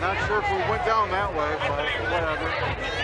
Not sure if we went down that way, but whatever.